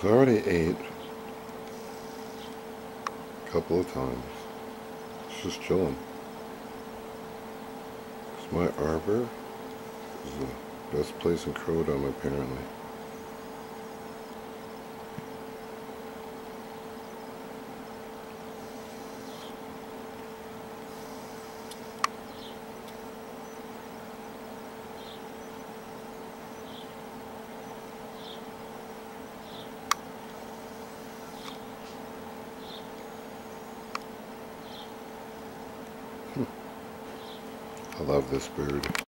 So I already ate a couple of times. It's just chilling. It's my arbor is the best place in Crowdom apparently. I love this bird.